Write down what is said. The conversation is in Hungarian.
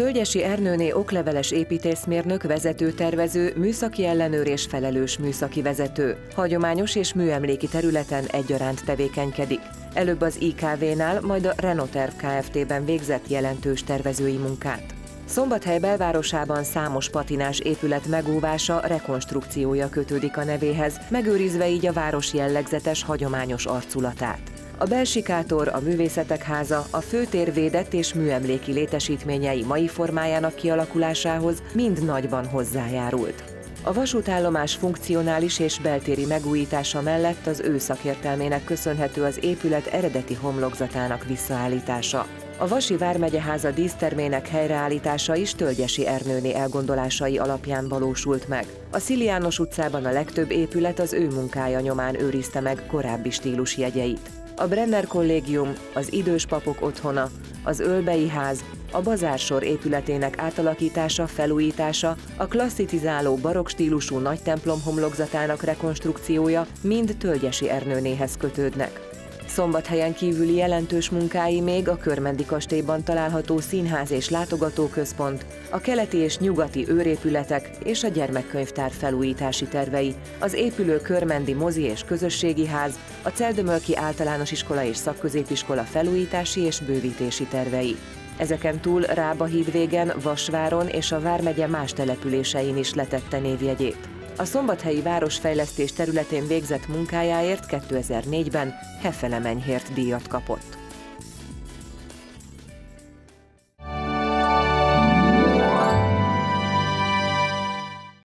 Tölgyesi Ernőné okleveles építészmérnök, vezetőtervező, műszaki ellenőr és felelős műszaki vezető. Hagyományos és műemléki területen egyaránt tevékenykedik. Előbb az IKV-nál, majd a Renoterv Kft-ben végzett jelentős tervezői munkát. Szombathely belvárosában számos patinás épület megóvása, rekonstrukciója kötődik a nevéhez, megőrizve így a város jellegzetes, hagyományos arculatát. A Belsikátor, a Művészetek Háza, a főtér védett és műemléki létesítményei mai formájának kialakulásához mind nagyban hozzájárult. A vasútállomás funkcionális és beltéri megújítása mellett az ő szakértelmének köszönhető az épület eredeti homlokzatának visszaállítása. A Vasi Vármegyeháza dísztermének helyreállítása is Tölgyesi Ernőné elgondolásai alapján valósult meg. A Sziliános utcában a legtöbb épület az ő munkája nyomán őrizte meg korábbi stílusjegyeit a Brenner Kollégium, az Idős Papok Otthona, az Ölbei Ház, a Bazársor épületének átalakítása, felújítása, a klasszicizáló barokk stílusú nagy templom homlokzatának rekonstrukciója mind Tölgyesi Ernőnéhez kötődnek. Szombathelyen kívüli jelentős munkái még a Körmendi kastélyban található színház és látogatóközpont, a keleti és nyugati őrépületek és a gyermekkönyvtár felújítási tervei, az épülő Körmendi mozi és közösségi ház, a Celdömölki általános iskola és szakközépiskola felújítási és bővítési tervei. Ezeken túl Rába hídvégen, Vasváron és a Vármegye más településein is letette névjegyét. A szombathelyi városfejlesztés területén végzett munkájáért 2004-ben Hefele Menyhért díjat kapott.